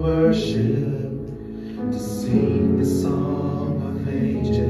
worship, to sing the song of ages.